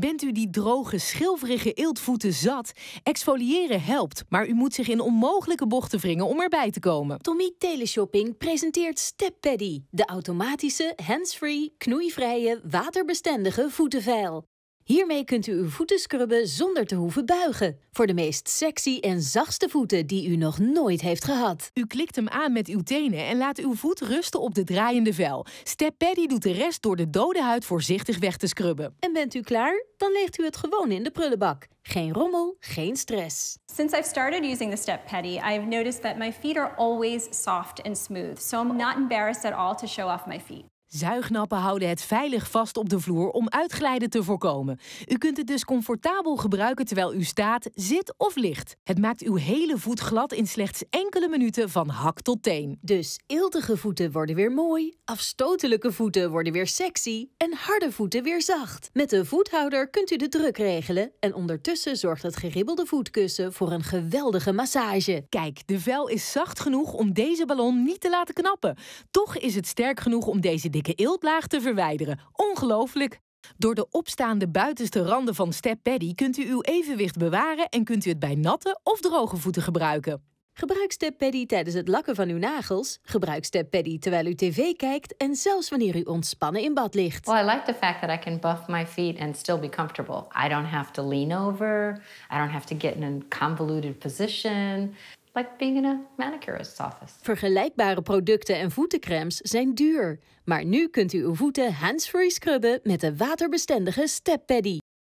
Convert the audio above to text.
Bent u die droge, schilferige eeltvoeten zat? Exfoliëren helpt, maar u moet zich in onmogelijke bochten wringen om erbij te komen. Tommy Teleshopping presenteert Step Paddy, de automatische, hands-free, knoeivrije, waterbestendige voetenveil. Hiermee kunt u uw voeten scrubben zonder te hoeven buigen. Voor de meest sexy en zachtste voeten die u nog nooit heeft gehad. U klikt hem aan met uw tenen en laat uw voet rusten op de draaiende vel. Step Paddy doet de rest door de dode huid voorzichtig weg te scrubben. En bent u klaar? Dan legt u het gewoon in de prullenbak. Geen rommel, geen stress. Since I've started using the Step Petty, I've noticed that my feet are always soft and smooth. So I'm not embarrassed at all to show off my feet. Zuignappen houden het veilig vast op de vloer om uitglijden te voorkomen. U kunt het dus comfortabel gebruiken terwijl u staat, zit of ligt. Het maakt uw hele voet glad in slechts enkele minuten van hak tot teen. Dus eeltige voeten worden weer mooi, afstotelijke voeten worden weer sexy en harde voeten weer zacht. Met de voethouder kunt u de druk regelen en ondertussen zorgt het geribbelde voetkussen voor een geweldige massage. Kijk, de vel is zacht genoeg om deze ballon niet te laten knappen. Toch is het sterk genoeg om deze dikke eeltlaag te verwijderen. Ongelooflijk! Door de opstaande buitenste randen van Step Paddy kunt u uw evenwicht bewaren en kunt u het bij natte of droge voeten gebruiken. Gebruik Step Paddy tijdens het lakken van uw nagels. Gebruik Step Paddy terwijl u tv kijkt en zelfs wanneer u ontspannen in bad ligt. Well, I like the fact that I can buff my feet and still be comfortable. I don't have to lean over. I don't have to get in a convoluted position. Like being in manicurist's office. Vergelijkbare producten en voetencremes zijn duur. Maar nu kunt u uw voeten hands-free scrubben met de waterbestendige Step Paddy.